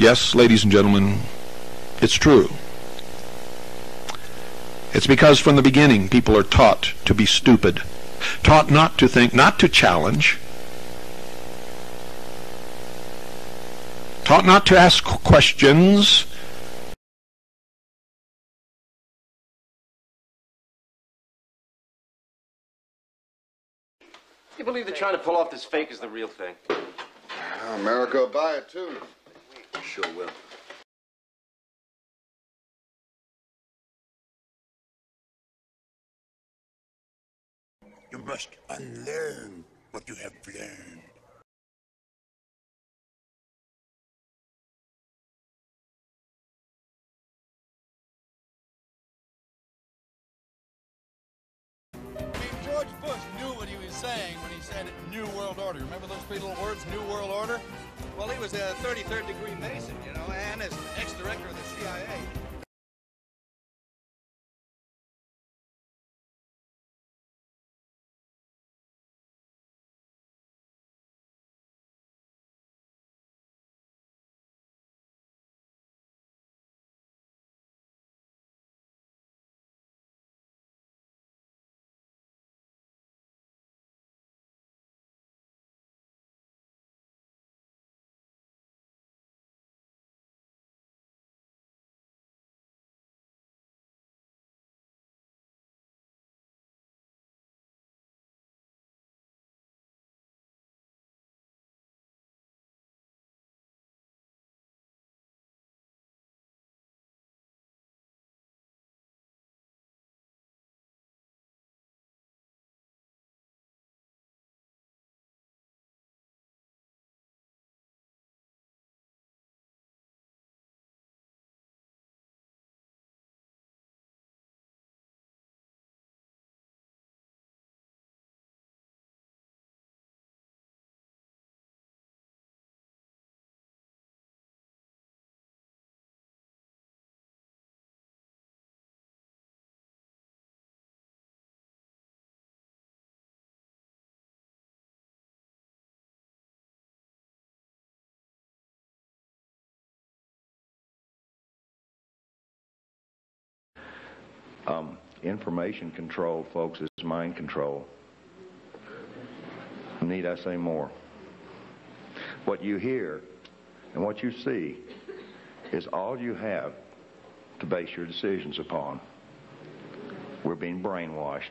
Yes, ladies and gentlemen, it's true. It's because from the beginning people are taught to be stupid, taught not to think, not to challenge, taught not to ask questions. You believe they're trying to pull off this fake as the real thing? America will buy it too. Sure will. You must unlearn what you have learned. Saying when he said New World Order. Remember those three little words, New World Order? Well, he was a 33rd degree Mason, you know, and as ex-director Um, information control, folks, is mind control. Need I say more? What you hear and what you see is all you have to base your decisions upon. We're being brainwashed.